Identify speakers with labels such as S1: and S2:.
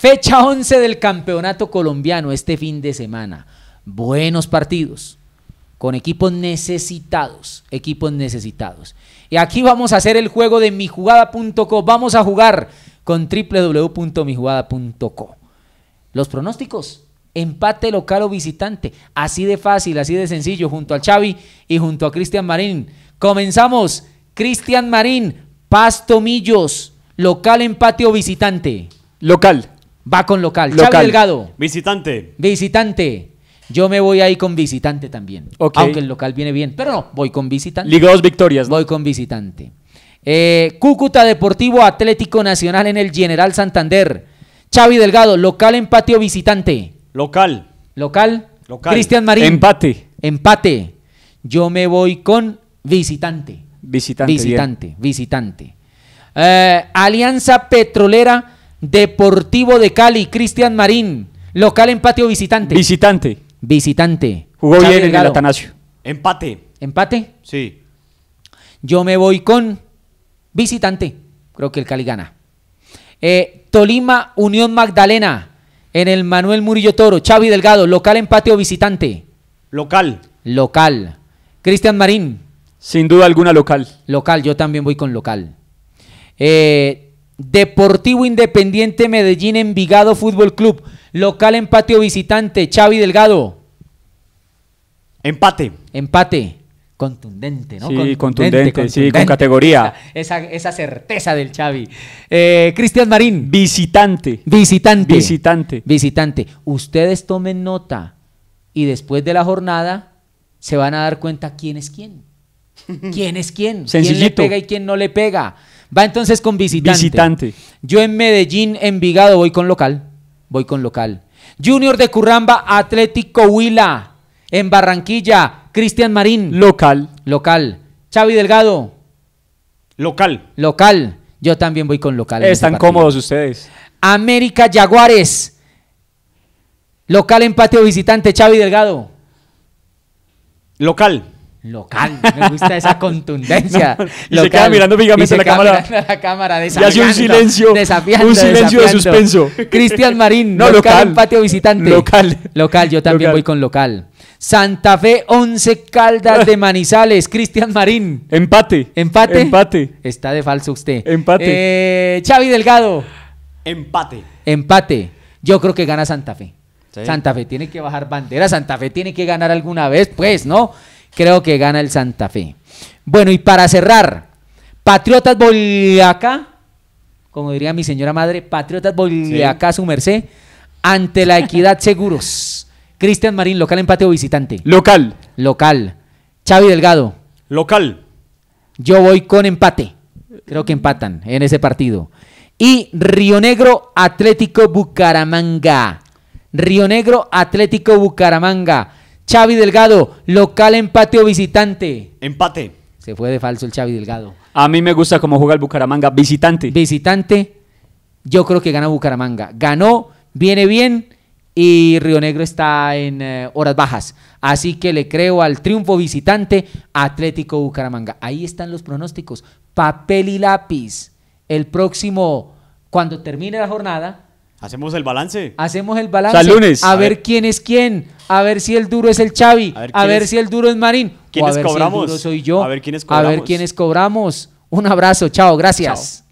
S1: Fecha 11 del campeonato colombiano este fin de semana. Buenos partidos con equipos necesitados, equipos necesitados. Y aquí vamos a hacer el juego de mijugada.co. Vamos a jugar con www.mijugada.co. Los pronósticos, empate local o visitante, así de fácil, así de sencillo, junto al Xavi y junto a Cristian Marín. Comenzamos, Cristian Marín, Pasto Millos, local, empate o visitante.
S2: Local.
S1: Va con local.
S2: Local.
S1: Xavi Delgado,
S3: Visitante.
S1: visitante. Yo me voy ahí con visitante también.
S2: Ok.
S1: Aunque el local viene bien, pero no, voy con visitante.
S2: Liga dos victorias. ¿no?
S1: Voy con visitante. Eh, Cúcuta Deportivo Atlético Nacional en el General Santander. Xavi Delgado, local, empate o visitante.
S3: Local.
S1: Local.
S3: Local.
S1: Cristian Marín.
S2: Empate.
S1: Empate. Yo me voy con visitante.
S2: Visitante. bien.
S1: Visitante, visitante. Eh, Alianza Petrolera Deportivo de Cali, Cristian Marín. Local, empate o visitante.
S2: Visitante.
S1: visitante.
S2: Jugó
S1: Xavi
S2: bien en el. Atanasio.
S3: Empate.
S1: Empate.
S3: Sí.
S1: Yo me voy con visitante. Creo que el Cali gana. Eh, Tolima, Unión Magdalena. En el Manuel Murillo Toro. Xavi Delgado, local, empate o visitante.
S3: Local.
S1: Local. Cristian Marín,
S2: Sin duda alguna local.
S1: local. Yo también voy con local. Eh, Deportivo Independiente Medellín, Envigado Fútbol Club. Local, empate o visitante. Xavi Delgado,
S3: Empate.
S1: empate. Contundente, ¿no?
S2: Sí, contundente, sí, con categoría.
S1: Esa, esa, certeza del Xavi. Eh, Cristian Marín,
S2: Visitante.
S1: visitante.
S2: Visitante.
S1: Visitante. Ustedes tomen nota y después de la jornada se van a dar cuenta quién es quién. ¿Quién es quién? ¿Quién le
S2: Sencillito.
S1: pega y quién no le pega? Va entonces con visitante.
S2: Visitante.
S1: Yo en Medellín, Envigado, voy con local. Voy con local. Junior de Curramba, Atlético Huila. En Barranquilla, Cristian Marín.
S2: Local.
S1: Local. Xavi Delgado,
S3: Local.
S1: local. Yo también voy con local.
S2: Están cómodos ustedes.
S1: América Jaguares. Local empate o visitante, Xavi Delgado.
S3: Local.
S1: Local, me gusta esa contundencia.
S2: y se queda mirando fijamente la cámara.
S1: la cámara,
S2: Y hace un silencio,
S1: desafiando,
S2: un silencio de suspenso.
S1: Cristian Marín,
S2: No,
S1: local,
S2: local.
S1: empate o visitante.
S2: Local.
S1: Local, yo también
S2: Local.
S1: voy con local. Santa Fe, 11 Caldas de Manizales, Cristian Marín.
S2: Empate.
S1: ¿Empate?
S2: Empate.
S1: Está de falso usted.
S2: Empate.
S1: Eh, Xavi Delgado.
S3: Empate.
S1: Empate. Yo creo que gana Santa Fe.
S3: Sí.
S1: Santa Fe tiene que bajar bandera. Santa Fe tiene que ganar alguna vez, pues, ¿no? Creo que gana el Santa Fe. Bueno, y para cerrar, Patriotas Boyacá, como diría mi señora madre, Patriotas Boyacá, su merced, ante la Equidad Seguros. Cristian Marín, local empate o visitante.
S2: Local.
S1: Local. Xavi Delgado,
S3: Local.
S1: yo voy con empate. Creo que empatan en ese partido. Y Río Negro Atlético Bucaramanga. Río Negro Atlético Bucaramanga. Xavi Delgado, local empate o visitante.
S3: Empate.
S1: Se fue de falso el Xavi Delgado.
S2: A mí me gusta cómo juega el Bucaramanga. Visitante.
S1: Visitante, yo creo que gana Bucaramanga. Ganó, viene bien y Río Negro está en eh, horas bajas. Así que le creo al triunfo visitante Atlético Bucaramanga. Ahí están los pronósticos. Papel y lápiz. El próximo, cuando termine la jornada,
S3: Hacemos el balance.
S1: hacemos el balance.
S2: O sea, lunes.
S1: A,
S3: A
S1: ver,
S3: ver.
S1: quién es quién. A ver si el duro es el Xavi. A ver,
S3: A
S1: si el duro es Marín. o
S3: quiénes
S1: a ver si el
S3: cobramos.
S1: duro soy yo.
S3: A ver quiénes
S1: A ver
S3: cobramos.
S1: quiénes cobramos. Un abrazo. Chao. Gracias.
S3: Chao.